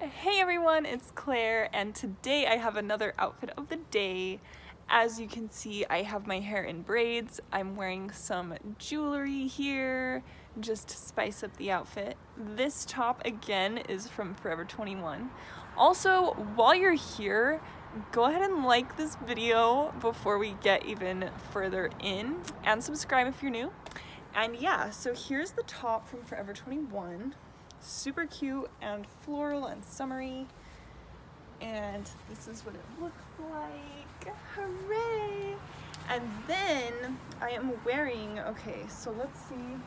Hey everyone, it's Claire and today I have another outfit of the day. As you can see, I have my hair in braids. I'm wearing some jewelry here just to spice up the outfit. This top again is from Forever 21. Also, while you're here, go ahead and like this video before we get even further in and subscribe if you're new. And yeah, so here's the top from Forever 21 super cute and floral and summery. And this is what it looks like. Hooray! And then I am wearing, okay, so let's see.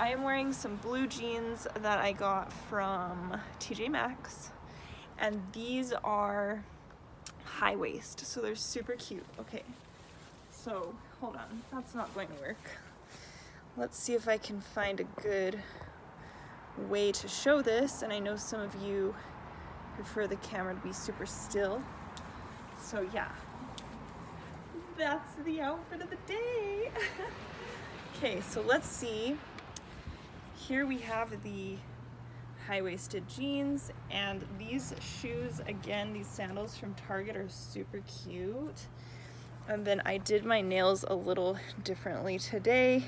I am wearing some blue jeans that I got from TJ Maxx. And these are high waist, so they're super cute. Okay, so hold on, that's not going to work. Let's see if I can find a good way to show this and I know some of you prefer the camera to be super still. So yeah. That's the outfit of the day. Okay so let's see. Here we have the high-waisted jeans and these shoes again these sandals from Target are super cute. And then I did my nails a little differently today.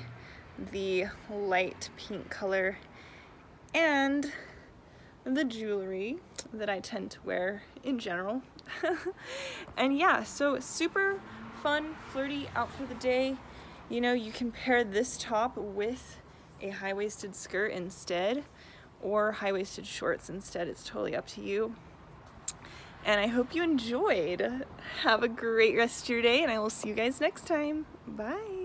The light pink color and the jewelry that I tend to wear in general. and yeah, so super fun, flirty outfit for the day. You know, you can pair this top with a high-waisted skirt instead or high-waisted shorts instead. It's totally up to you. And I hope you enjoyed. Have a great rest of your day and I will see you guys next time. Bye.